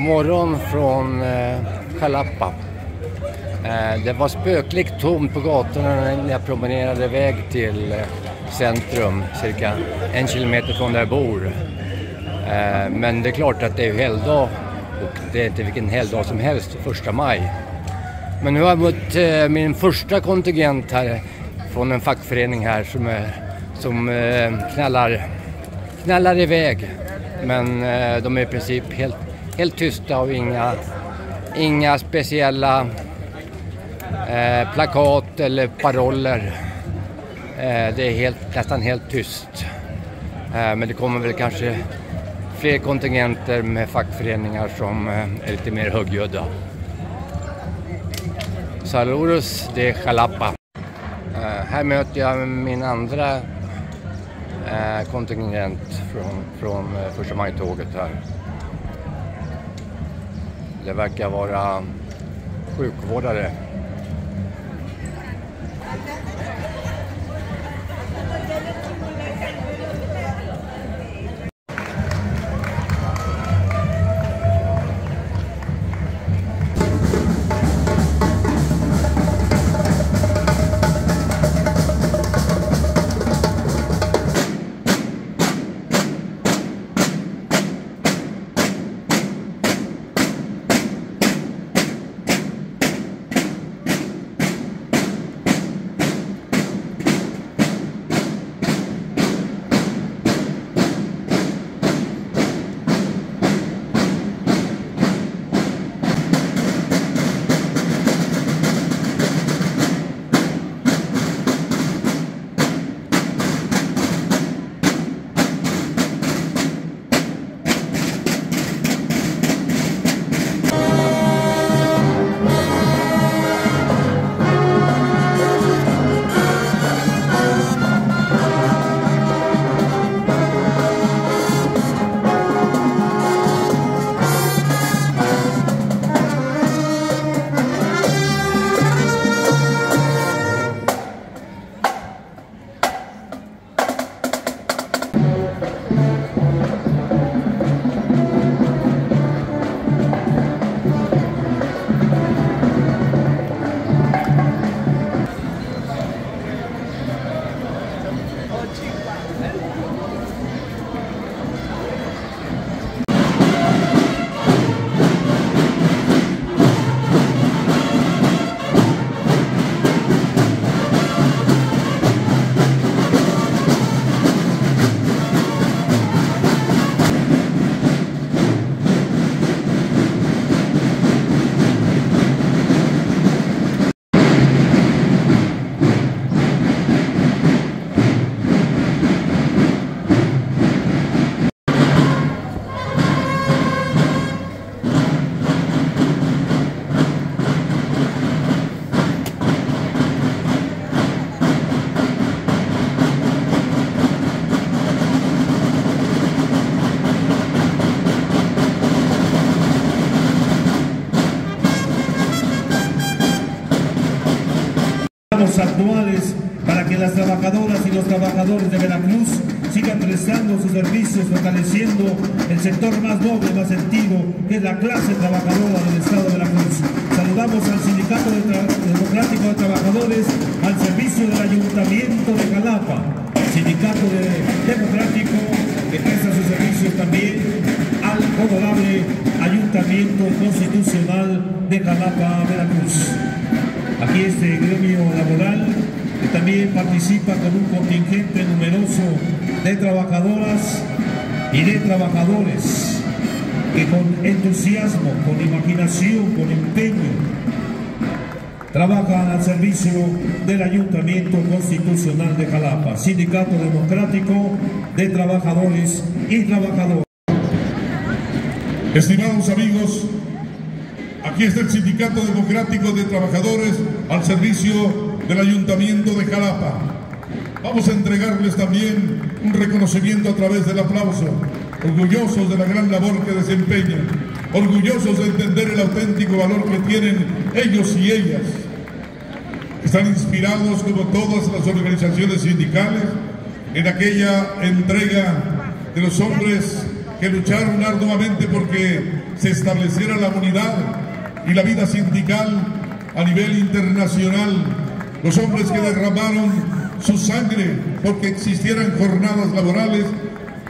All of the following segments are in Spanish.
God morgon från eh, Jalapa. Eh, det var spöklikt tomt på gatorna när jag promenerade iväg till eh, centrum, cirka en kilometer från där jag bor. Eh, men det är klart att det är helgdag och det är inte vilken helgdag som helst, första maj. Men nu har jag mött eh, min första kontingent här från en fackförening här som, är, som eh, knallar, knallar iväg. Men eh, de är i princip helt, helt tysta och inga, inga speciella eh, plakat eller paroller. Eh, det är helt, nästan helt tyst. Eh, men det kommer väl kanske fler kontingenter med fackföreningar som eh, är lite mer högljudda. Saludos de Jalapa. Eh, här möter jag min andra eh, kontingent från, från eh, första maj-tåget här. Det verkar vara sjukvårdare. Para que las trabajadoras y los trabajadores de Veracruz sigan prestando sus servicios, fortaleciendo el sector más noble, más sentido, que es la clase trabajadora del Estado de Veracruz. Saludamos al Sindicato de Democrático de Trabajadores, al servicio del Ayuntamiento de Jalapa, Sindicato de Democrático que presta sus servicios también al honorable Ayuntamiento Constitucional de Jalapa, Veracruz. Aquí este gremio laboral que también participa con un contingente numeroso de trabajadoras y de trabajadores que con entusiasmo, con imaginación, con empeño, trabajan al servicio del Ayuntamiento Constitucional de Jalapa, Sindicato Democrático de Trabajadores y Trabajadoras. Estimados amigos, Aquí está el Sindicato Democrático de Trabajadores al servicio del Ayuntamiento de Jalapa. Vamos a entregarles también un reconocimiento a través del aplauso, orgullosos de la gran labor que desempeñan, orgullosos de entender el auténtico valor que tienen ellos y ellas. Están inspirados, como todas las organizaciones sindicales, en aquella entrega de los hombres que lucharon arduamente porque se estableciera la unidad y la vida sindical a nivel internacional. Los hombres que derramaron su sangre porque existieran jornadas laborales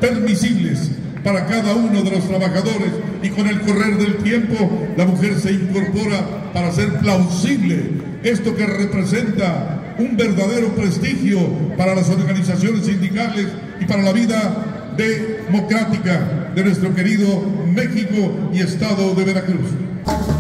permisibles para cada uno de los trabajadores y con el correr del tiempo la mujer se incorpora para hacer plausible esto que representa un verdadero prestigio para las organizaciones sindicales y para la vida democrática de nuestro querido México y Estado de Veracruz.